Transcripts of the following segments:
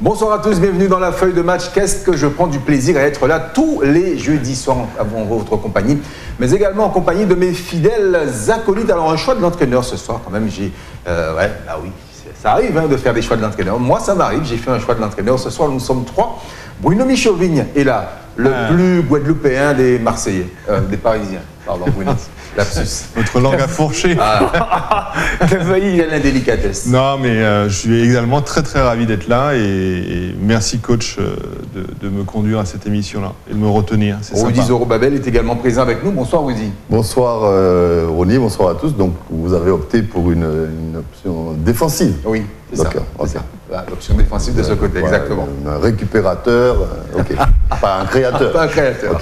Bonsoir à tous, bienvenue dans la feuille de match. Qu'est-ce que je prends du plaisir à être là tous les jeudis soirs en votre compagnie, mais également en compagnie de mes fidèles acolytes. Alors un choix de l'entraîneur ce soir quand même, j'ai... euh, ouais, bah oui, ça arrive hein, de faire des choix de l'entraîneur. Moi ça m'arrive, j'ai fait un choix de l'entraîneur. Ce soir nous sommes trois. Bruno Michauvigne est là, le Ah. plus guadeloupéen des Marseillais, euh, des Parisiens. Pardon Bruno, lapsus. Notre langue a fourché. Ah, T'as failli. quelle indélicatesse. Non, mais euh, je suis également très très ravi d'être là et, et merci coach euh, de, de me conduire à cette émission-là et de me retenir. Rudy. Zorobabel est également présent avec nous. Bonsoir Rudy. Bonsoir euh, Ronny, bonsoir à tous. Donc vous avez opté pour une, une option défensive. Oui, c'est ça. D'accord, c'est ok. ça. Voilà, L'option défensive de ce côté, Voilà, exactement. Un récupérateur, euh, ok. Pas un créateur. Pas un créateur.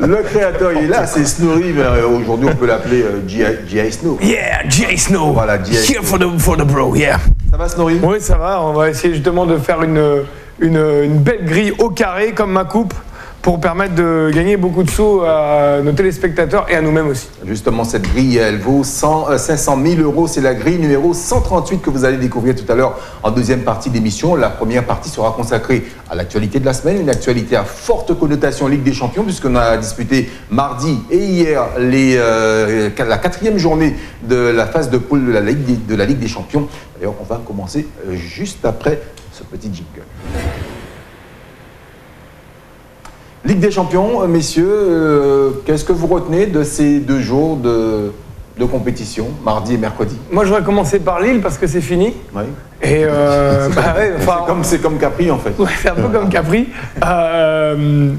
Le créateur, il est là, c'est Snowy, mais euh, aujourd'hui on peut l'appeler euh, G.I. Snow. Yeah, Jay Snow. Voilà, Jay Here for the, for the bro, yeah. Ça va Snowy Oui, ça va. On va essayer justement de faire une, une, une belle grille au carré, comme ma coupe, pour permettre de gagner beaucoup de sous à nos téléspectateurs et à nous-mêmes aussi. Justement, cette grille, elle vaut 100, euh, 500 000 euros. C'est la grille numéro 138 que vous allez découvrir tout à l'heure en deuxième partie d'émission. La première partie sera consacrée à l'actualité de la semaine, une actualité à forte connotation Ligue des Champions, puisqu'on a disputé mardi et hier euh, la quatrième journée de la phase de poule de la Ligue des, de la Ligue des Champions. D'ailleurs, on va commencer euh, juste après ce petit jingle. Ligue des Champions, euh, messieurs, euh, qu'est-ce que vous retenez de ces deux jours de, de compétition, mardi et mercredi? Moi, je voudrais commencer par Lille parce que c'est fini. Oui. Et euh, bah ouais, enfin, C'est comme, c'est comme Capri en fait. Ouais, c'est un peu comme Capri. Euh,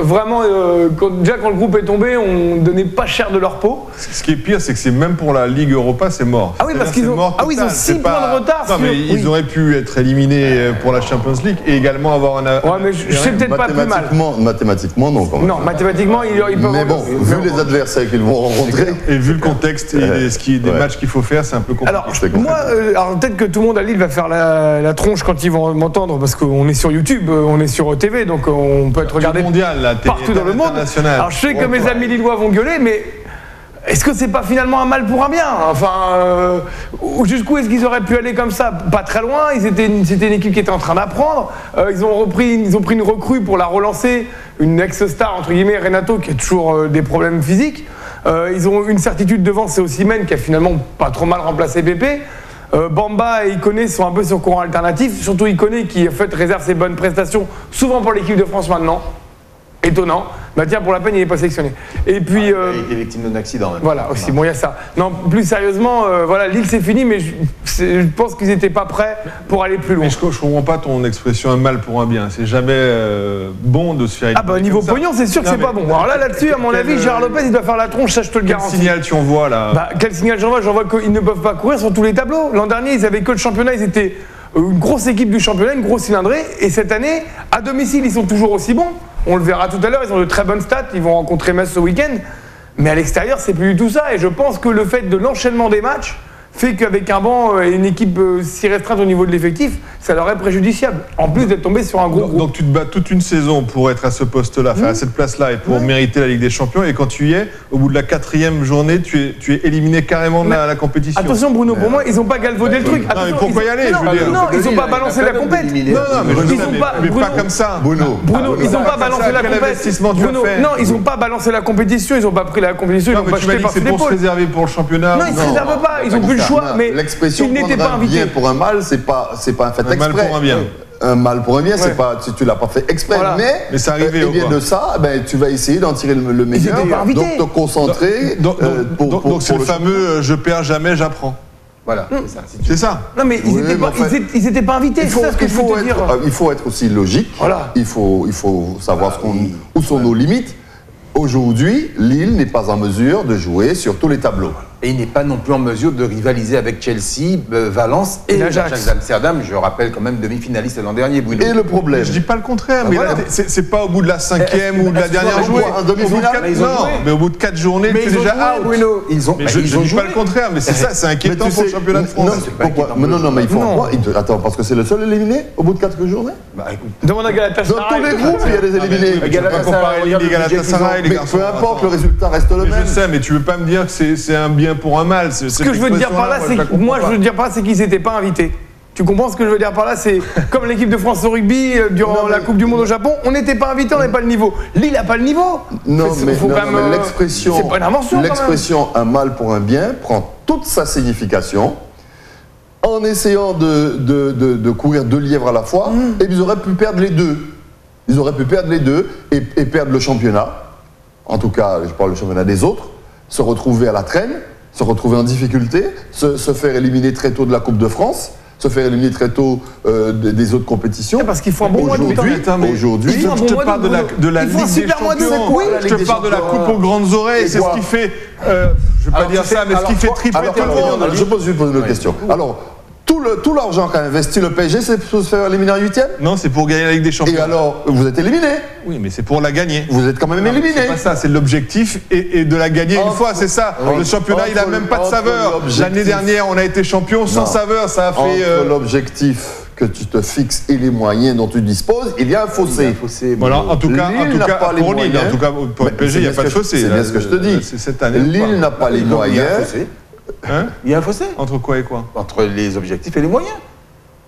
vraiment, euh, quand- déjà quand le groupe est tombé, on donnait pas cher de leur peau. Ce qui est pire, c'est que c'est même pour la Ligue Europa, c'est mort. Ah oui, parce qu'ils ont- ah oui, ils ont total. six C'est points de retard Non, sur- mais oui. ils auraient pu être éliminés euh, pour la Champions League et également avoir un. Ouais, mais je, je sais peut-être pas plus mal. Mathématiquement, non. quand même. Non, mathématiquement, ils, ils peuvent. Mais bon, vu les adversaires qu'ils vont rencontrer, Et vu le contexte et les- ce qui est des Ouais. matchs qu'il faut faire, c'est un peu compliqué. Alors, moi, euh, alors peut-être que tout le monde à Lille va faire la, la tronche quand ils vont m'entendre, parce qu'on est sur YouTube, euh, on est sur TV, donc euh, on peut être regardé mondial, là, t'es- partout dans le monde. Alors je sais que mes amis lillois vont gueuler, mais est-ce que c'est pas finalement un mal pour un bien? Enfin, euh, jusqu'où est-ce qu'ils auraient pu aller comme ça? Pas très loin. Ils étaient, c'était une équipe qui était en train d'apprendre. Euh, ils ont repris, ils ont pris une recrue pour la relancer, une ex-star entre guillemets, Renato, qui a toujours euh, des problèmes physiques. Ils ont une certitude devant, c'est Osimhen qui a finalement pas trop mal remplacé Pépé. Euh, Bamba et Iconé sont un peu sur courant alternatif, surtout Iconé qui en fait réserve ses bonnes prestations souvent pour l'équipe de France maintenant. Étonnant. Bah tiens, pour la peine, il n'est pas sélectionné. Et puis. euh, Il a été victime d'un accident. même. voilà, aussi, bon, il y a ça. Non, plus sérieusement, euh, voilà, Lille c'est fini, mais je, pense qu'ils n'étaient pas prêts pour aller plus loin. Mais je, je comprends pas ton expression un mal pour un bien. C'est jamais euh, bon de se faire. Ah bah niveau pognon, c'est sûr que c'est pas bon. Alors là, là-dessus, à mon quel, avis, euh, Gérard Lopez, il doit faire la tronche, ça je te le Quel garantis. signal tu envoies là? Bah, quel signal j'envoie? J'envoie qu'ils ne peuvent pas courir sur tous les tableaux. L'an dernier, ils avaient que le championnat, ils étaient euh, une grosse équipe du championnat, une grosse cylindrée. Et cette année, à domicile, ils sont toujours aussi bons. On le verra tout à l'heure, ils ont de très bonnes stats, ils vont rencontrer Metz ce week-end. Mais à l'extérieur, c'est plus du tout ça. Et je pense que le fait de l'enchaînement des matchs fait qu'avec un banc et une équipe euh, si restreinte au niveau de l'effectif, ça leur est préjudiciable. En plus d'être tombé sur un gros donc, groupe. donc tu te bats toute une saison pour être à ce poste-là, enfin, à cette place-là et pour mériter la Ligue des Champions. Et quand tu y es, au bout de la quatrième journée, tu es, tu es éliminé carrément de la, la compétition. Attention Bruno, pour moi, ils n'ont pas galvaudé le truc. mais Attention, pourquoi ils- y aller, Non, je veux dire non, ils n'ont pas balancé la compète. compétition. Non, non, mais Ils ont mais, pas- mais Bruno- pas comme ça. Bruno. Bruno, ils n'ont pas balancé la as Bruno, non, ils n'ont pas balancé la compétition, ils n'ont pas pris la compétition, ils Non, n'ont mais pas tu m'as jeté par-dessus c'est pour se réserver pour le championnat. Non, ils ne se Non, réservent pas, ils n'ont plus le choix, Non, mais l'expression n'étaient prendre pas un bien pour un mal, c'est pas, c'est pas un fait Un mal exprès. pour un bien. Un mal pour un bien, Ouais. c'est pas, si tu l'as pas fait exprès, Voilà. mais, Mais c'est arrivé, euh, au et bien de ça, ben, tu vas essayer d'en tirer le, le meilleur. donc te concentrer Donc, euh, donc- pour, donc- pour- donc c'est le fameux euh, je perds jamais, j'apprends. Voilà, c'est ça. si tu- C'est ça. Non, mais ils Oui, n'étaient mais pas, enfin, ils étaient- ils étaient pas invités, Il c'est faut, ça ce que il, je veux faut te être, dire. euh, il faut être aussi logique. Voilà. Il faut, il faut savoir ce oui. où sont nos limites. Aujourd'hui, Lille n'est pas en mesure de jouer sur tous les tableaux. Et il n'est pas non plus en mesure de rivaliser avec Chelsea, euh, Valence et l'Ajax. d'Amsterdam. Je rappelle quand même demi-finaliste l'an dernier, Bruno. Et le problème, Je dis pas le contraire, mais voilà. là, c'est c'est pas au bout de la cinquième ou de la dernière journée. un Au bout de demi-finale quatre- Mais ils ont non, joué. mais au bout de quatre journées, Mais tu es ils ont déjà joué, out. Bruno. Ils ont, Mais je, ils je ont dis pas le contraire, mais c'est ça, c'est Mais inquiétant pour le championnat de France. Non, c'est pas pourquoi inquiétant. Mais non, non, mais il faut Non. quoi Attends, parce que c'est le seul éliminé au bout de quatre journées Bah, Demande à Dans Galatasaray. tous les groupes, il y a des éliminés. mais Galatasaray, les Mais garçons. peu importe, le résultat reste le Mais même. je sais, mais tu veux pas me dire que c'est c'est un bien pour un mal. Ce que je veux dire par là, c'est que moi, je veux dire par là, c'est qu'ils n'étaient pas invités. Tu comprends ce que je veux dire par là? C'est comme l'équipe de France au rugby euh, durant Non, la Coupe du Monde au Japon, on n'était pas invité, on n'avait pas le niveau. Lille n'a pas le niveau. Non, mais, l'expression, l'expression un mal pour un bien prend toute sa signification en essayant de, de- de- de courir deux lièvres à la fois, Mm. et ils auraient pu perdre les deux. Ils auraient pu perdre les deux et, et perdre le championnat. En tout cas, je parle du championnat des autres, se retrouver à la traîne, se retrouver en difficulté, se, se faire éliminer très tôt de la Coupe de France, se faire éliminer très tôt euh, des, des autres compétitions. Parce qu'ils font un bon mois d'août. Aujourd'hui, hein. Mais- aujourd'hui, je bon te mois parle de d'août, la, de la Ligue des d'août, Champions. je te parle de coupe aux grandes oreilles. C'est ce qui fait. euh, je vais pas Alors, dire ça, mais ce qui fait alors, tout le monde. Je pose, je pose une question. Alors, tout le- tout l'argent qu'a investi le PSG, c'est pour se faire éliminer en huitième? Non, c'est pour gagner la Ligue des Et Champions. alors, vous êtes éliminé Oui, mais c'est pour la gagner. Vous êtes quand même éliminé C'est pas ça, c'est l'objectif et, et de la gagner une fois, c'est ça. Oui. Le championnat, il a Entre- même pas de saveur. L'année dernière, on a été champion sans Non. saveur, ça a fait. Entre euh, l'objectif que tu te fixes et les moyens dont tu disposes, il y a un fossé. Voilà, en tout cas, en Lille tout n'a cas pas les pour Lille, moyens. en tout cas pour PSG, il n'y a pas de fossé. C'est bien ce que je te dis. Cette année. Lille n'a pas les moyens. Hein Il y a un fossé Entre quoi et quoi entre les objectifs et les moyens.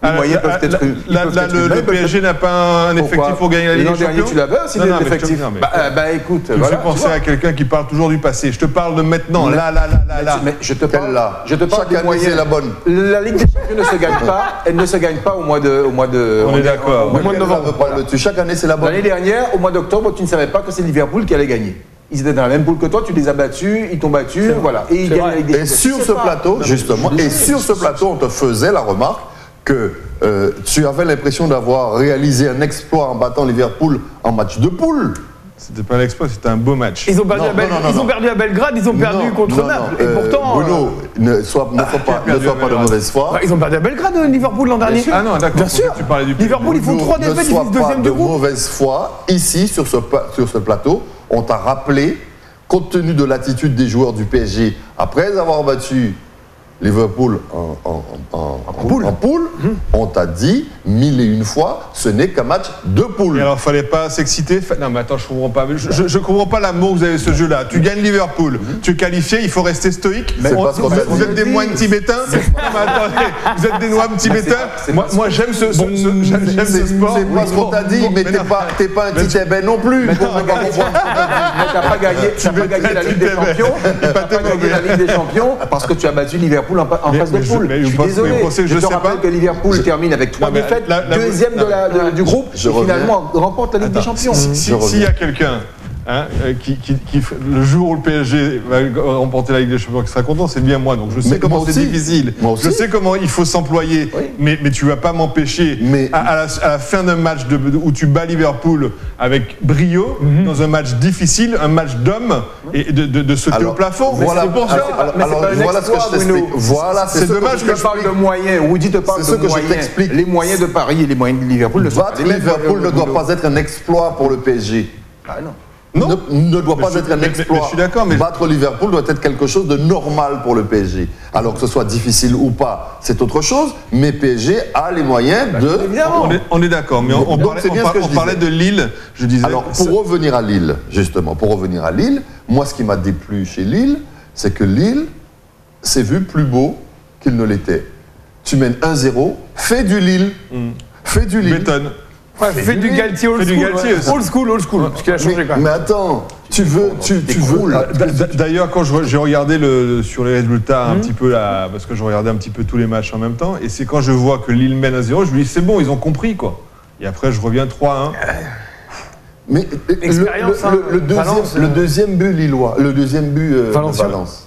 Les Ah, moyens là, peuvent être. là, ils là, peuvent là, être le, PSG n'a pas un effectif Pourquoi pour gagner la Ligue L'an des dernier, Champions tu l'avais aussi, l'effectif. Bah, euh, bah, écoute, Tu me voilà, fais penser à quelqu'un qui parle toujours du passé. Je te parle de maintenant, là, là, là, là, là. Mais je te parle, là je te parle Chaque des année, moyens. c'est la bonne. La Ligue des Champions ne se gagne pas. Elle ne se gagne pas au mois de. Au mois de On est d'accord. au mois de novembre. Chaque année, c'est la bonne. L'année dernière, au mois d'octobre, tu ne savais pas que c'est Liverpool qui allait gagner. Ils étaient dans la même poule que toi, tu les as battus, ils t'ont battu, voilà. Et ils gagnent Ligue des Et sur ce pas. plateau, justement, et sur ce plateau, on te faisait la remarque que euh, tu avais l'impression d'avoir réalisé un exploit en battant Liverpool en match de poule. C'était pas l'exploit, c'était un beau match. Ils ont perdu, Non, à, Bel- non, non, ils ont non. perdu à Belgrade, ils ont perdu Non, contre non, non, Naples. Et euh, pourtant. Bruno, ne sois, ne sois pas, ne sois pas de Belgrade mauvaise foi. euh, bah, ils ont perdu à Belgrade, euh, Liverpool l'an dernier. Ah non, d'accord. Bien sûr. Tu parlais du Liverpool, ils font trois ne défaites, ils sois finissent pas deuxième de groupe. mauvaise foi. Ici, sur ce, pla- sur ce plateau, on t'a rappelé, compte tenu de l'attitude des joueurs du PSG, après avoir battu Liverpool en, en- en- en poule, en poule, on t'a dit mille et une fois, ce n'est qu'un match de poule. Et alors, fallait pas s'exciter. Fa- Non, mais attends, je comprends pas. Je, je, je comprends pas l'amour que vous avez de ce jeu-là. Tu gagnes Liverpool, tu es qualifié, il faut rester stoïque. C'est On- pas ce qu'on vous, êtes des moines tibétains. Non, mais attendez, vous êtes des noirs tibétains. Moi, pas ce moi j'aime ce, ce- ce- j'aime- ce sport. c'est pas ce qu'on t'a dit, mais t'es non. pas, un petit ébène non plus. Mais t'as pas gagné, t'as pas gagné la Ligue des Champions. T'as pas gagné la Ligue des Champions parce que tu as battu Liverpool en, pa- en Mais- phase de je- poule. Je suis désolé. mais pensez que je te sais rappelle pas que Liverpool termine avec trois défaites, la- la- deuxième de la- de- du groupe, Je et reviens. finalement remporte la Ligue des Champions. Si- Je si-. S'il y a quelqu'un hein, euh, qui, qui- qui f- le jour où le PSG va remporter la Ligue des Champions, qui sera content, c'est bien moi. Donc je sais Mais comment c'est difficile. Moi Je sais comment il faut s'employer. Oui. Mais, mais tu vas pas m'empêcher Mais- à, à la, à la fin d'un match de- où tu bats Liverpool avec brio, Mhm. dans un match difficile, un match d'homme, et de, de- de sauter Alors, au plafond. Voilà, c'est pour ça. alors, alors, mais c'est pas un voilà ce que je. Voilà, c'est ce que dommage je Je parle de moyens. Woody te parle de ce que je moyens. t'explique. Les moyens de Paris et les moyens de Liverpool. Liverpool ne doit pas être un exploit pour le PSG. Ah non. Non. Ne, ne doit Mais pas je- être un mais- exploit. mais je suis d'accord, mais- Battre Liverpool doit être quelque chose de normal pour le PSG. Alors que ce soit difficile ou pas, c'est autre chose. Mais PSG a les moyens de. Évidemment. On est, on est d'accord, mais on, on parlait, on par- parlait de. Lille. Je disais. Alors, pour revenir à Lille, justement, pour revenir à Lille, moi, ce qui m'a déplu chez Lille, c'est que Lille s'est vu plus beau qu'il ne l'était. Tu mènes 1-0, fais du Lille, fais du Lille. bétonne. Ouais, fais du Galtier old Fais du school. Galtier ouais. aussi. Old school, old school. Ce qui a changé Mais, quand même. mais attends, tu veux, tu, tu veux. Ah, D'ailleurs, quand j'ai regardé le, sur les résultats un petit peu là, parce que je regardais un petit peu tous les matchs en même temps, et c'est quand je vois que Lille mène à 0, je me dis c'est bon, ils ont compris quoi. Et après, je reviens 3-1. Mais le, Expérience, le- hein, le- le deuxième, Valence, le deuxième but lillois, le deuxième but euh, de Valenciennes. Valence.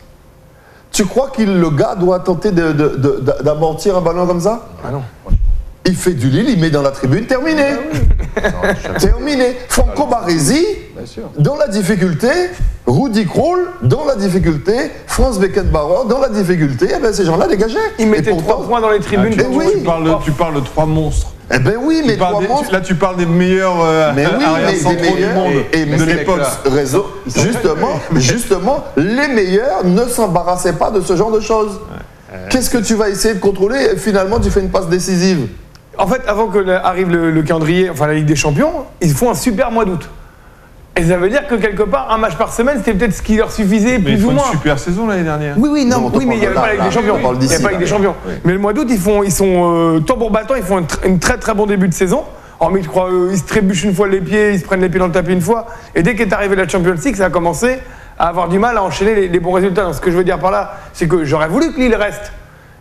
Tu crois que le gars doit tenter de- de- de- de- d'amortir un ballon comme ça? Ah non. Il fait du Lille, il met dans la tribune, terminé. terminé. Franco Baresi, dans la difficulté, Rudy Kroll, dans la difficulté, Franz Beckenbauer, dans la difficulté, eh ben, ces gens-là dégageaient. Ils Et mettaient trois points dans les tribunes. tu- comme oui. tu- parles de, tu parles de trois monstres. Eh ben oui, mais Tu trois des- tu- monstres. là, tu parles des meilleurs euh, Mais oui, mais des du meilleurs. monde Et, et de l'époque. réseau, justement, justement, les meilleurs ne s'embarrassaient pas de ce genre de choses. Qu'est-ce que tu vas essayer de contrôler? Finalement tu fais une passe décisive En fait, avant que le- arrive le, le calendrier, enfin la Ligue des Champions, ils font un super mois d'août. Et ça veut dire que quelque part, un match par semaine, c'était peut-être ce qui leur suffisait Mais ils plus font ou une super saison l'année dernière. Oui, oui, Non, oui, mais il n'y avait parle pas là, avec des champions. on parle Il n'y avait d'ici, pas avec des là. champions. Mais le mois d'août, ils font, ils sont euh, tambour battant, ils font un, tr- une très très bon début de saison. Hormis, je crois, euh, ils se trébuchent une fois les pieds, ils se prennent les pieds dans le tapis une fois. Et dès qu'est arrivé la Champions League, ça a commencé à avoir du mal à enchaîner les, les bons résultats. Donc, ce que je veux dire par là, c'est que j'aurais voulu que Lille reste.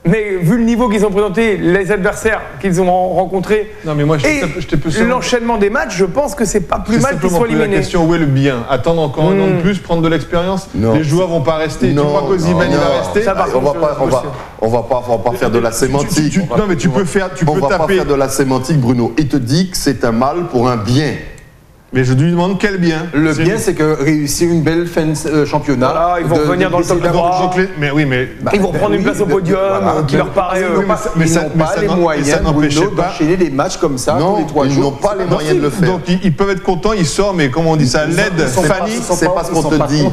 Mais vu le niveau qu'ils ont présenté, les adversaires qu'ils ont rencontrés, Non, mais moi, je et t'ai- je t'ai plus seulement- l'enchaînement des matchs, je pense que c'est pas plus mal qu'ils soient posé la éliminés. question où est le bien? Attendre encore un an de Hmm. plus, prendre de l'expérience? Les joueurs vont pas rester. tu crois va rester? Ça, on va pas, on va, on va pas, on va pas faire de la sémantique. Tu- non, mais tu peux faire, tu on peux va pas taper. faire de la sémantique, Bruno. Il te dit que c'est un mal pour un bien. Mais je lui demande quel bien. Le bien, c'est que réussir une belle fin de euh, championnat. Voilà, ils vont de- revenir dans le top d'avoir- trois. Donc, les- mais oui, mais Ils vont prendre une oui, place au podium, voilà. qui leur paraît. Ils euh, n'ont pas, mais ils ça- n'ont mais pas ça les moyens, ça n'empêchait Bruno, pas- d'enchaîner des matchs comme ça tous les trois ils jours. n'ont pas les moyens de le faire. donc ils, ils peuvent être contents, ils sortent, mais comment on dit ça Ils L'aide, Fanny. ils c'est pas- ce ils qu'on sont te pas dit.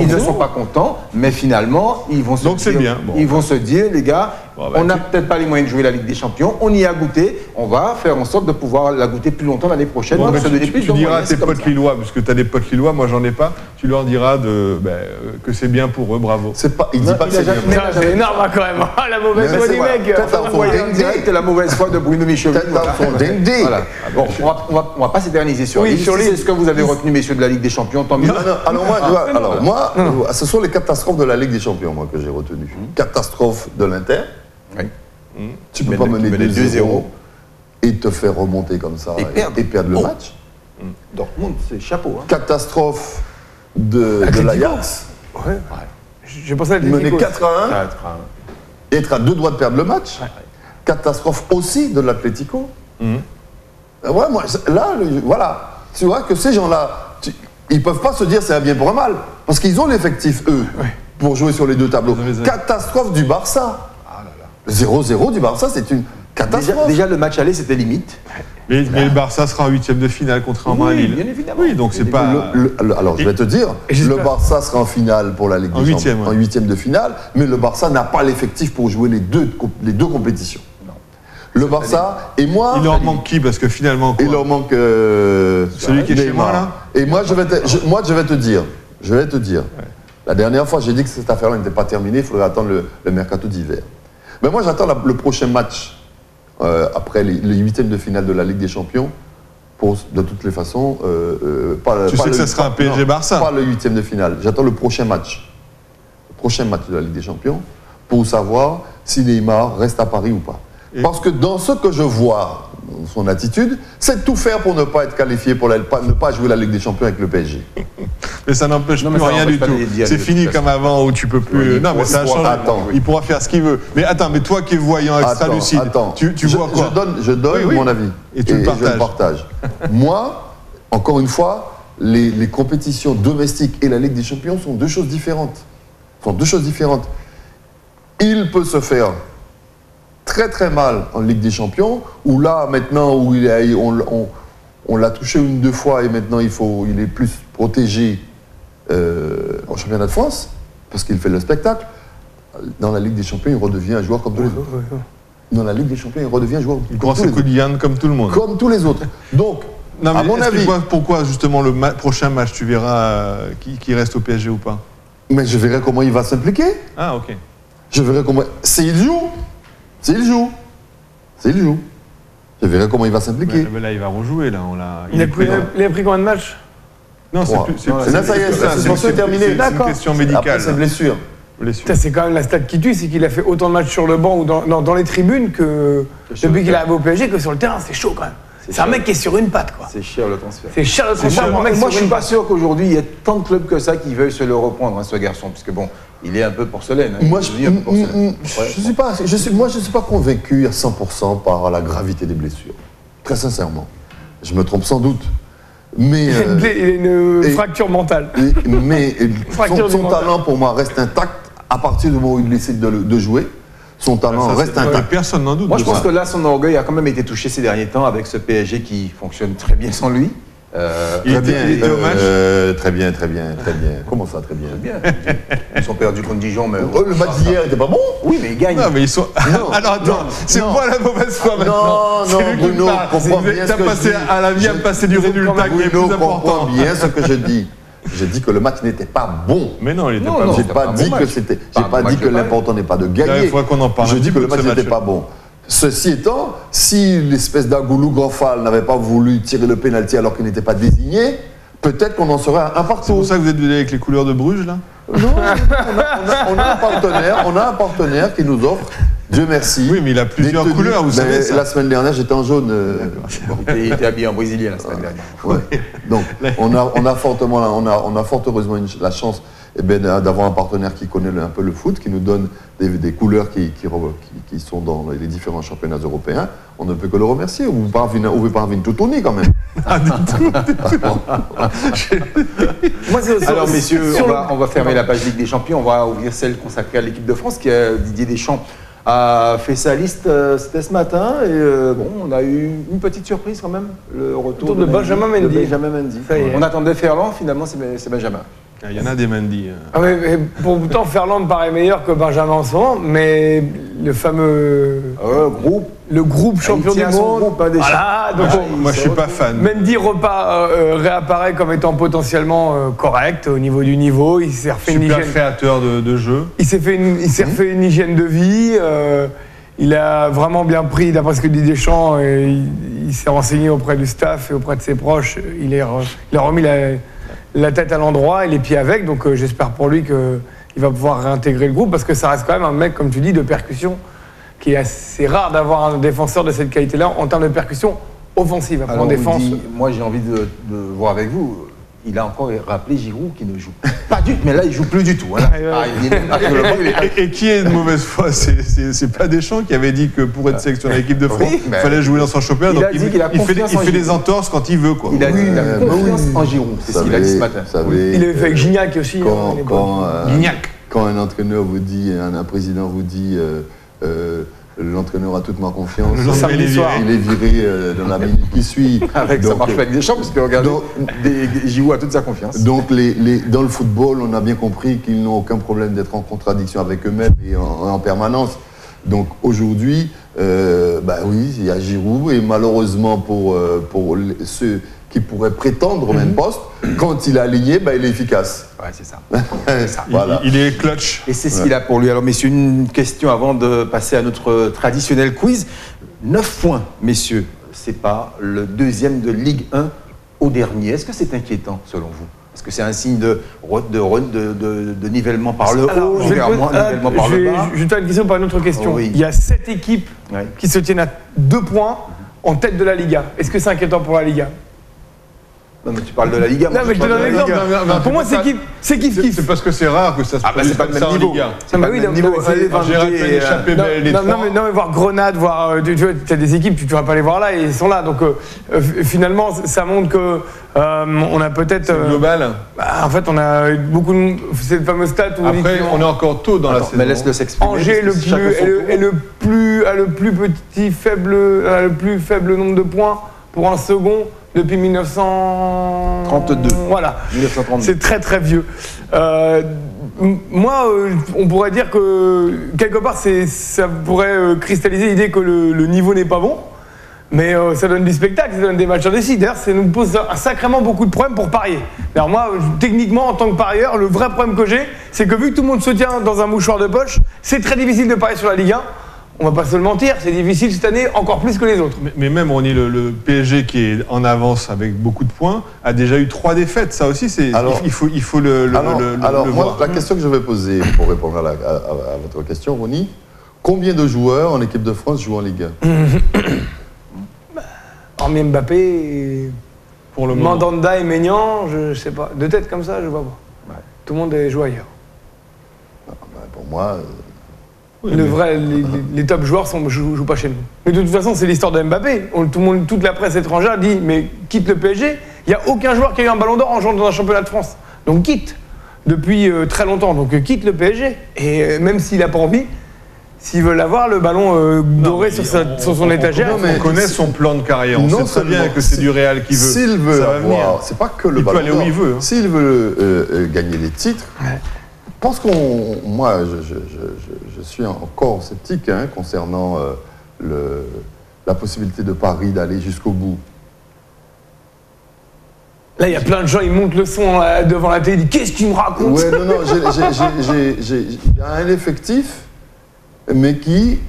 Ils ne sont pas contents, mais finalement, ils vont se Donc c'est dire, ils vont se dire, les gars, Bon, bah, on n'a tu- peut-être pas les moyens de jouer la Ligue des Champions, on y a goûté, on va faire en sorte de pouvoir la goûter plus longtemps l'année prochaine. Bon, bah, tu, tu- plus tu diras à tes potes ça. lillois, parce que tu as des potes lillois, moi j'en ai pas, tu leur diras de, ben, euh, que c'est bien pour eux, bravo. C'est pas, il dit Non, pas que il c'est bien. C'est énorme hein, quand même. Ah, la mauvaise foi du mec. Direct la mauvaise foi de Bruno Michel. Bon, on va, pas s'éterniser sur Lille. c'est ce que vous avez retenu, messieurs de la Ligue des Champions, tant mieux. Non, non, alors moi, alors, non. moi euh, ce sont les catastrophes de la Ligue des Champions, moi, que j'ai retenues. Catastrophe de l'Inter. Oui. Tu peux Mener- pas mener mener 2-0 2-0 et te faire remonter comme ça Et perdre. le Oh. match. Dortmund, c'est chapeau. hein. Catastrophe de, de Atletico. l'Ajax. Ouais. J'ai pensé à Mener l'Atlético. 4 à 1 Ça va être un- et être à deux doigts de perdre le match. Catastrophe aussi de l'Atlético. Euh, Ouais, moi, là, le- voilà. Tu vois que ces gens-là, ils peuvent pas se dire c'est un bien pour un mal. Parce qu'ils ont l'effectif, eux, pour jouer sur les deux tableaux. Catastrophe du Barça. 0-0 du Barça, c'est une catastrophe. déjà, le match aller, c'était limite. Mais, mais le Barça sera en huitième de finale, contrairement à Oui, Lille. bien évidemment. Oui, donc c'est pas. Le- le- le- alors, je vais te dire, le Barça sera en finale pour la Ligue En des huitième, Champions, ouais. en huitième de finale, mais le Barça n'a pas l'effectif pour jouer les deux, co- les deux compétitions. Le Barça, et moi, Il leur manque qui Parce que finalement, quoi il leur manque euh, Celui qui est chez moi, là Et moi, je vais te, je- moi, je vais te dire, je vais te dire, la dernière fois, j'ai dit que cette affaire-là n'était pas terminée, il faudrait attendre le, le mercato d'hiver. Mais moi, j'attends le prochain match euh, après les, les huitièmes de finale de la Ligue des Champions. Pour, de toutes les façons, euh, euh, pas, Tu pas sais que le- ça sera un pas- PSG Barça. Pas le huitième de finale. J'attends le prochain match. Le prochain match de la Ligue des Champions pour savoir si Neymar reste à Paris ou pas. Et- Parce que dans ce que je vois, son attitude, c'est de tout faire pour ne pas être qualifié, pour la- ne pas jouer la Ligue des Champions avec le PSG. Mais ça n'empêche plus rien du tout. C'est fini comme avant où tu peux plus. Oui, non, mais ça a il pourra- changé. attends. Il pourra faire ce qu'il veut. Mais attends, mais toi qui es voyant, extra Attends, lucide, attends. tu, tu je, vois quoi Je donne, je donne Oui, oui. mon avis. Et tu le je partages. partage. Moi, encore une fois, les, les compétitions domestiques et la Ligue des Champions sont deux choses différentes. Sont deux choses différentes. Il peut se faire très très mal en Ligue des Champions, où là, maintenant, où il a- on, on- on l'a touché une, deux fois et maintenant il, faut, il est plus protégé euh, en championnat de France, parce qu'il fait le spectacle. Dans la Ligue des Champions, il redevient un joueur comme tous les autres. Dans la Ligue des Champions, il redevient un joueur Il comme prend tous, ses les comme tout le monde. comme tous les autres. Donc, Non, mais à mon avis, pourquoi justement le ma- prochain match, tu verras euh, qui, qui reste au PSG ou pas? Mais je verrai comment il va s'impliquer. Ah, ok. Je verrai comment. S'il joue, s'il joue, s'il joue, je verrai comment il va s'impliquer. Mais, mais là, il va rejouer. Là, on l'a. Il a pris, plus- il a pris combien de matchs? Non, c'est plus. c'est- Non, c'est- Là, ça y est, c'est- la c'est- c'est-. C'est une question Après, médicale. c'est là. blessure. Putain, C'est quand même la stat qui tue, c'est qu'il a fait autant de matchs sur le banc ou dans, dans- dans les tribunes que Que sur le depuis qu'il est arrivé au PSG que sur le terrain. C'est chaud quand même. C'est C'est un mec qui est sur une patte quoi. C'est cher le transfert. C'est cher le cher. transfert pour un Moi, mec moi, je suis une pas sûr qu'aujourd'hui, il y ait tant de clubs que ça qui veuillent se le reprendre, hein, ce garçon. Puisque bon, il est un peu porcelaine. hein. Moi, je, devenu un peu mm, mm, je suis pas, je suis, moi, je suis pas convaincu à 100% par la gravité des blessures. Très sincèrement. Je me trompe sans doute. Mais, Il a une, euh, une et- fracture mentale. et- mais Fracture son, du son mental. talent, pour moi, reste intact à partir du moment où il décide de, jouer. Son talent Ça, reste intact. Personne n'en doute. Moi, je pense ça. que là, son orgueil a quand même été touché ces derniers temps avec ce PSG qui fonctionne très bien sans lui. Euh, Il Très était- bien, il était au match euh, très bien, très bien, très bien. Comment ça, très bien bien. Ils sont perdus contre Dijon, mais. Oh, Le match d'hier était pas bon Oui, mais ils gagnent. Non, mais ils sont. Non, Alors attends, c'est moi la mauvaise foi maintenant. Non, C'est non, lui Bruno, comprends bien T'as ce que passé je dis. à la vie à passer du résultat qui est Bruno plus comprend important. bien ce que je dis. J'ai dit que le match n'était pas bon. Mais non, il était Non, pas bon. J'ai pas dit que c'était. J'ai pas dit que l'important n'est pas de il gagner. faudrait qu'on en parle un Je dis que le match n'était pas bon. Ceci étant, si l'espèce d'agoulou Grofal n'avait pas voulu tirer le pénalty alors qu'il n'était pas désigné, peut-être qu'on en serait à un C'est partout. pour ça que vous êtes venu avec les couleurs de Bruges là? Non, on a, on a- on a un partenaire, on a un partenaire qui nous offre, Dieu merci. Oui, mais il a plusieurs couleurs, vous savez ça. La semaine dernière, j'étais en jaune. euh, Il était habillé en brésilien la semaine dernière. Ouais. Donc, on a, on a fortement, on a, on a fort heureusement une- la chance eh ben, d'avoir un partenaire qui connaît le- un peu le foot, qui nous donne des, des couleurs qui, qui, re- qui- qui sont dans les différents championnats européens. On ne peut que le remercier. Ou pas ou pas envie de tout tourner quand même. Sur- Alors, messieurs, on le- va, on va fermer la page Ligue des Champions. On va ouvrir celle consacrée à l'équipe de France, qui a Didier Deschamps a fait sa liste, euh, c'était ce matin. Et euh, bon, on a eu une petite surprise quand même, le retour Retour de Benjamin de Mendy. Benjamin Mendy. On attendait Ferland, finalement, c'est c'est Benjamin. Ah, Il y en a des Mandy. euh. Ah oui, mais pour autant, Ferland paraît meilleur que Benjamin en ce moment, mais le fameux. Euh, groupe. Le groupe champion du monde. groupe, hein, voilà, donc Ah, on- Moi, je suis se pas fan. Mendy repart, euh, euh, réapparaît comme étant potentiellement euh, correct au niveau du niveau. Il s'est refait une hygiène. créateur de, de jeu. Il s'est fait une, il s'est refait une hygiène de vie. euh, il a vraiment bien pris, d'après ce que dit Deschamps, et il, il s'est renseigné auprès du staff et auprès de ses proches. Il, est re- il a remis la, la tête à l'endroit et les pieds avec. Donc euh, j'espère pour lui qu'il va pouvoir réintégrer le groupe parce que ça reste quand même un mec, comme tu dis, de percussion qui est assez rare d'avoir un défenseur de cette qualité-là en termes de percussion offensive. Après, Alors, en défense. dit- moi, j'ai envie de, de voir avec vous. Il a encore rappelé Giroud qui ne joue pas du tout. Mais là, il joue plus du tout. hein. Ah, il est- Et, et qui est de mauvaise foi? C'est- pas Deschamps qui avait dit que pour être sélectionné à l'équipe de France, Oui, il fallait jouer dans son championnat. Il donc a dit qu'il a il fait, des, confiance il fait des entorses quand il veut. Quoi. il a dit qu'il euh, confiance oui. en Giroud. C'est ce qu'il a dit ce matin. Il avait fait avec Gignac aussi. hein, à quand, l'époque. quand, euh, Guignac. quand un entraîneur vous dit, un, un président vous dit, euh, euh, l'entraîneur a toute ma confiance, Le il est soir. viré. il est viré euh, dans la minute qui suit. Avec ça Donc, marche pas avec Deschamps, parce que regardez, donc- des- Giroud a toute sa confiance. Donc les, les- dans le football, on a bien compris qu'ils n'ont aucun problème d'être en contradiction avec eux-mêmes et en, en permanence. Donc aujourd'hui, euh, bah oui, il y a Giroud et malheureusement pour, euh, pour les- ceux qui pourraient prétendre au même Mhm. poste, quand il est aligné, bah, il est efficace. Ouais, c'est ça. Il, voilà. il est clutch. Et c'est ce qu'il a pour lui. Alors, messieurs, une question avant de passer à notre traditionnel quiz. 9 points, messieurs. C'est pas le deuxième de Ligue 1 au dernier. Est-ce que c'est inquiétant, selon vous? Est-ce que c'est un signe de, de, re- de, de- de nivellement par le Alors, haut, je vais, te- moins, nivellement par je le vais- bas? je vais te faire une question par une autre question. Oh oui. Il y a sept équipes qui se tiennent à deux points en tête de la Liga. Est-ce que c'est inquiétant pour la Liga? Non, mais tu parles de la Liga. moi, Non, mais je te donne un de la exemple. Pour moi, c'est kiff, c'est kiff kiff. c'est parce que c'est rare que ça se Ah, bah, c'est pas le ça même en niveau. Ligue 1. C'est Ah, pas bah le oui, même non, niveau. non, mais euh, échappé Non, mais, non, mais voir Grenade, voir. euh, tu, tu vois, as des équipes, tu ne vas pas les voir là et ils sont là. Donc euh, finalement, ça montre que euh, on a peut-être. C'est euh, global. bah, en fait, on a eu beaucoup de. C'est le fameux stat où Après, on est encore tôt dans la Attends, saison. mais laisse-le s'exprimer. Angers le plus, est, le, est le plus, a le plus petit faible, a le plus faible nombre de points pour un second depuis 1932. 32. Voilà. 1932. C'est très très vieux. Euh, moi, euh, on pourrait dire que quelque part, ça pourrait euh, cristalliser l'idée que le, le niveau n'est pas bon. Mais euh, ça donne du spectacle, ça donne des matchs indécis. D'ailleurs, ça nous pose un- sacrément beaucoup de problèmes pour parier. Alors moi, techniquement, en tant que parieur, le vrai problème que j'ai, c'est que vu que tout le monde se tient dans un mouchoir de poche, c'est très difficile de parier sur la Ligue 1. On va pas se le mentir, c'est difficile cette année encore plus que les autres. Mais, mais même, on est le, le PSG qui est en avance avec beaucoup de points, a déjà eu trois défaites. Ça aussi, c'est Alors- il, il faut, il faut le, le- alors, le- le- alors, le moi, voir. la question que je vais poser pour répondre à, la- à- votre question, Ronnie, combien de joueurs en équipe de France jouent en Ligue 1 Hormis Mbappé, et pour le moment. Mandanda et Maignan, je, je sais pas. De tête comme ça, je vois pas. Tout le monde est joué ailleurs. Bah, Pour moi, euh, Oui, Le mais- vrai, les, les- les top joueurs sont, jouent, jouent pas chez nous. Mais de toute façon, c'est l'histoire de Mbappé. On- tout le monde, toute la presse étrangère dit mais quitte le PSG. Il n'y a aucun joueur qui a eu un ballon d'or en jouant dans un championnat de France. Donc quitte depuis euh, très longtemps. Donc euh, quitte le PSG. Et euh, même s'il n'a pas envie, s'ils veulent avoir le ballon euh, doré sur, sa- on- sur son on- étagère. non, mais- On connaît son plan de carrière. On Non sait très bien que c'est du Real qu'il veut. S'il veut c'est pas que le Il peut ballon aller où il veut, hein. S'il veut euh, euh, gagner les titres, Ouais. Je pense qu'on, moi, je, je- je- je- je suis encore sceptique hein, concernant euh, le- la possibilité de Paris d'aller jusqu'au bout. Là, il y a plein de gens, ils montent le son euh, devant la télé, ils disent Qu'est-ce que tu me Ouais, non, non, j'ai- il y a un effectif, mais qui,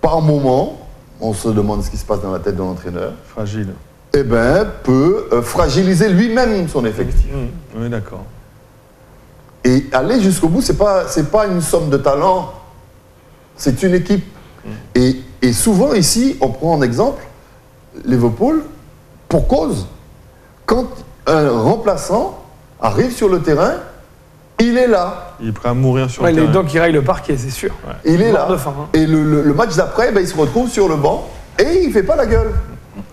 par moment, on se demande ce qui se passe dans la tête de l'entraîneur, Fragile. eh ben, peut euh, fragiliser lui-même son effectif. Mmh. Oui, d'accord. Et aller jusqu'au bout, c'est pas c'est pas une somme de talent, c'est une équipe. Et, et souvent ici, on prend en exemple Liverpool pour cause. Quand un remplaçant arrive sur le terrain, il est là, Il est prêt à mourir sur Ouais, le terrain. dents qui raillent le parquet, c'est sûr. il est Mort là. hein. Et le, le- le match d'après, ben, il se retrouve sur le banc et il fait pas la gueule.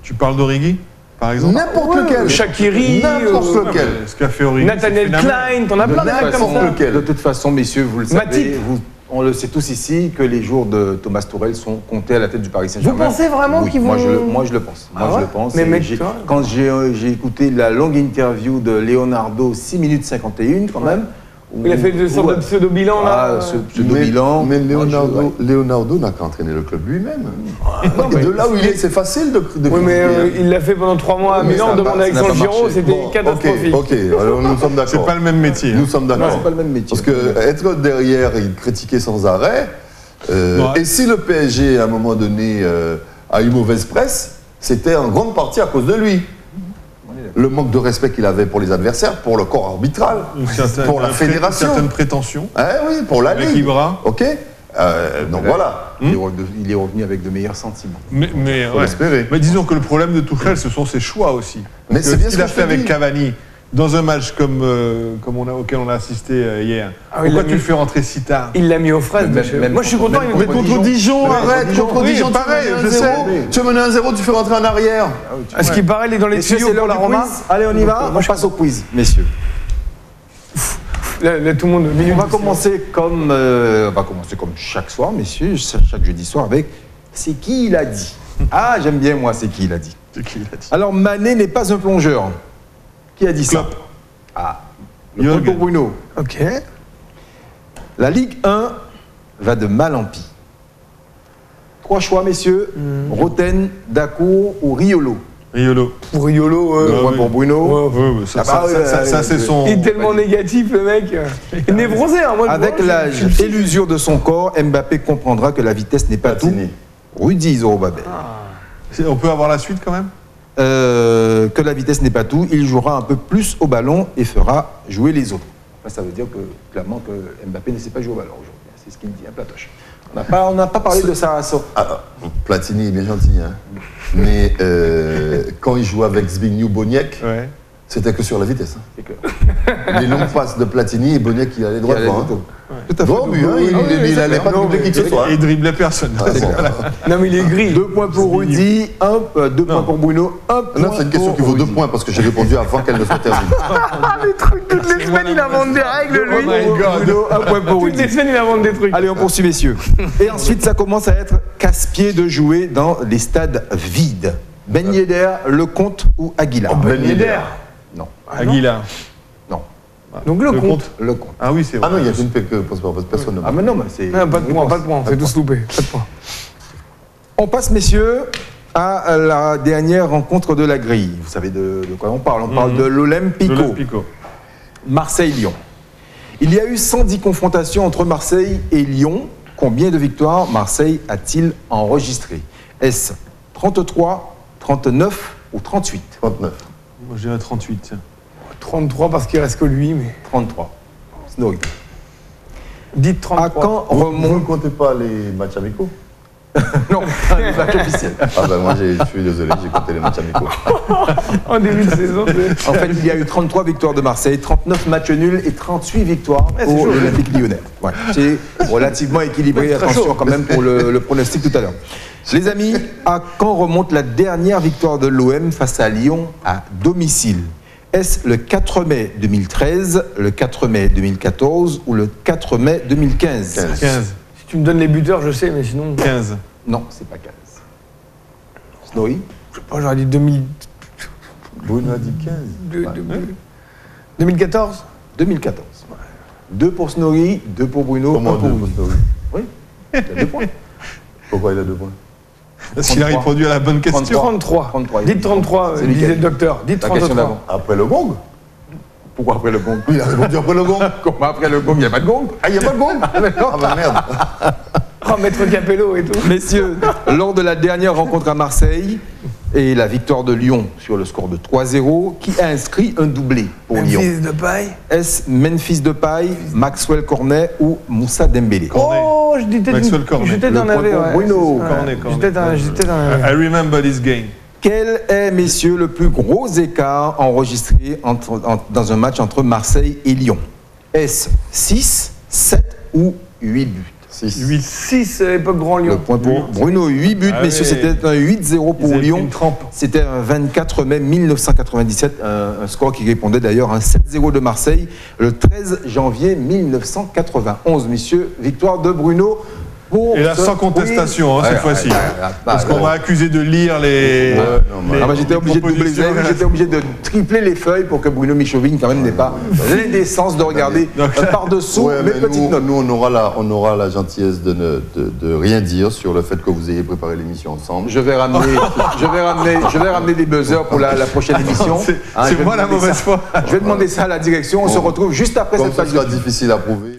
Tu parles d'Origi, par exemple N'importe Ouais, lequel. Shaqiri, N'importe euh, lequel. Nathaniel. Klein, t'en as plein De comme n'importe ça. lequel. De toute façon, messieurs, vous le savez, Matip. vous- on le sait tous ici, que les jours de Thomas Tourelle sont comptés à la tête du Paris Saint-Germain. Vous pensez vraiment Oui, qu'ils moi, vont- je le, moi, je le pense. Ah moi, je le pense. Mais mec, quand j'ai euh, j'ai écouté la longue interview de Leonardo, 6 minutes 51 quand même. Il a fait une sorte de pseudo-bilan là. Ah, ce pseudo-bilan. mais je- Leonardo, ouais. Leonardo n'a qu'à entraîner le club lui-même. non, mais- de là où il est, c'est facile de, de Oui, mais euh, il l'a fait pendant trois mois à Milan, on demande avec son Giro, c'était Bon, catastrophique. Ok, ok, alors nous sommes d'accord. C'est pas le même métier. hein. Nous sommes d'accord. C'est pas le même métier. Parce que être derrière et critiquer sans arrêt, euh, Ouais. et si le PSG à un moment donné euh, a eu mauvaise presse, c'était en grande partie à cause de lui. Le manque de respect qu'il avait pour les adversaires, pour le corps arbitral, certaine- pour la fédération. certaine prétention. Eh oui, pour la Ligue. Ibra. Ok Euh, Donc Là, voilà. Il est revenu- il est revenu avec de meilleurs sentiments. Mais, mais, Faut ouais. l'espérer. Mais disons que le problème de Tuchel, ce sont ses choix aussi. Mais c'est bien ce qu'il a fait avec. Cavani dans un match comme, euh, comme on a, auquel on a assisté euh, hier. Ah il Pourquoi tu le fais rentrer si tard? Il l'a mis aux fraises. Même- même Moi, je suis content. même il Mais contre contre Dijon, arrête, contre contre Dijon, pareil, je 1-0, sais. Tu menais un 0 tu fais rentrer en arrière. À ce qui paraît, il est dans les tuyaux c'est pour la Roma. quiz. Allez, on y va. On passe au quiz, messieurs. Là, là, tout le monde. On va commencer comme, euh, on va commencer comme chaque soir, messieurs, chaque jeudi soir avec c'est qui il a dit? Ah, j'aime bien moi, c'est qui il a dit? C'est qui l'a dit? Alors Mané n'est pas un plongeur. Qui a dit ça Klopp. Ah, le Jürgen. point pour Bruno. Ok. La Ligue 1 va de mal en pis. Trois choix, messieurs. Roten, Dacour ou Riolo? Riolo. Pour Riolo, euh, Ah pour Bruno. Ouais, ouais, ça, Ah ça- ça- ça, c'est son. il est tellement négatif, le mec. Il est névrosé, hein, moi. Avec l'âge et l'usure de son corps, Mbappé comprendra que la vitesse n'est pas tout. Rudy Zorobabel. C'est- On peut avoir la suite quand même? Euh, que la vitesse n'est pas tout, il jouera un peu plus au ballon et fera jouer les autres. Enfin, ça veut dire que clairement que Mbappé ne sait pas jouer au ballon aujourd'hui. C'est ce qu'il dit, un platoche. On n'a pas, on n'a pas parlé de ça. ça. Ah, Platini est bien gentil, hein. mais euh, quand il jouait avec Zbigniew Boniek, Ouais. C'était que sur la vitesse. hein. Les longues passes de Platini et Boniek il allait droit devant. les autres. Tout à fait. Bon, but, hein, il, Ah oui, il- il c'est allait clair. pas Non, mais qui que ce soit. Hein. il driblait personne. Ah. Non, mais il est gris. Deux points pour Rudy, un, euh, deux points pour Bruno, un point Non, c'est une question pour qui vaut deux points parce que j'ai répondu avant qu'elle ne soit terminée. Les trucs, toutes les semaines, il invente des règles, Un lui. point pour Bruno, un point pour Toutes Rudy. les semaines, il invente des trucs. Allez, on poursuit, messieurs. Et ensuite, ça commence à être casse-pied de jouer dans les stades vides. Ben Yedder, Lecomte ou Aguilar? Ben Ben Yedder. Aguilar. non, Donc le Le compte. compte. Lecomte. Ah oui, c'est vrai. Ah non, il n'y a qu'une que parce que personne ne Ah, mais non, mais c'est. Ah, pas de point, pas de point, on s'est tous loupés. Pas de point. On passe, messieurs, à la dernière rencontre de la grille. Vous savez de, de quoi on parle On parle Mhm. de l'Olympico. L'Olympico. Marseille-Lyon. Il y a eu 110 confrontations entre Marseille et Lyon. Combien de victoires Marseille a-t-il enregistré Est-ce 33, 39 ou 38 39. Moi, je dirais 38. tiens. 33 parce qu'il reste que lui, mais. 33. Snorri. Dites À 33. quand Vous ne comptez pas les matchs amicaux Non, les matchs officiels. Ah ben moi, je suis désolé, j'ai compté les matchs amicaux. En début de saison, c'est- En fait, il y a eu 33 victoires de Marseille, 39 matchs nuls et 38 victoires pour l'Olympique lyonnais. Ouais. C'est relativement équilibré, attention chaud. quand même pour le, le pronostic tout à l'heure. Les amis, à quand remonte la dernière victoire de l'OM face à Lyon à domicile? Est-ce le 4 mai 2013, le 4 mai 2014 ou le 4 mai 2015 15. 15. Si Tu me donnes les buteurs, je sais, mais sinon. 15. Non, c'est pas 15. Snorri Je sais pas, j'aurais dit 2000 Bruno a dit 15. de- de- 2014 2014. Deux pour Snorri, deux pour Bruno, Comment un pour deux pour Snorri Oui, il a deux points. Pourquoi il a deux points? Parce qu'il a 33. répondu à la bonne question. 33. 33. 33, Dites 33, C'est euh, disait le docteur. Dites La question 33. d'avant. Après le gong Pourquoi après le gong? Il a répondu après le gong. Comment après le gong, il n'y a pas de gong? Ah, il n'y a pas de gong Ah bah merde. Oh, maître Capello et tout. Messieurs, lors de la dernière rencontre à Marseille et la victoire de Lyon sur le score de 3-0, qui a inscrit un doublé pour Lyon Fils de paille. Est-ce Memphis Depay, Maxwell Cornet ou Moussa Dembélé? Cornet. Oh, avais, pour ouais. Bruno. Cornet, Je Cornet. peut-être en I remember this game. Quel est, messieurs, le plus gros écart enregistré entre- en- dans un match entre Marseille et Lyon? Est-ce 6, 7 ou 8 buts? 6. 8. 6 époque Grand Le Lyon. point pour Bruno, 8 buts, Ah messieurs, c'était un 8-0 pour Lyon. C'était un 24 mai 1997, un, un score qui répondait d'ailleurs à un 7-0 de Marseille le 13 janvier 1991. Messieurs, victoire de Bruno. Pour Et là, ce sans contestation, hein, cette fois-ci. Parce qu'on m'a accusé de lire les. Ah bah, j'étais obligé de obligé tripler les feuilles pour que Bruno Michauvin quand même n'ait pas l'indécence de regarder euh, par-dessous Ouais, mes petites nous, notes. nous, on, aura la, on aura la gentillesse de, ne, de, de rien dire sur le fait que vous ayez préparé l'émission ensemble. Je vais ramener, je vais ramener, je vais ramener des buzzers pour la, la prochaine émission. C'est Hein, moi la mauvaise ça- foi. Je vais demander ça à la direction. On se retrouve juste après Comme cette ce page sera de difficile à prouver,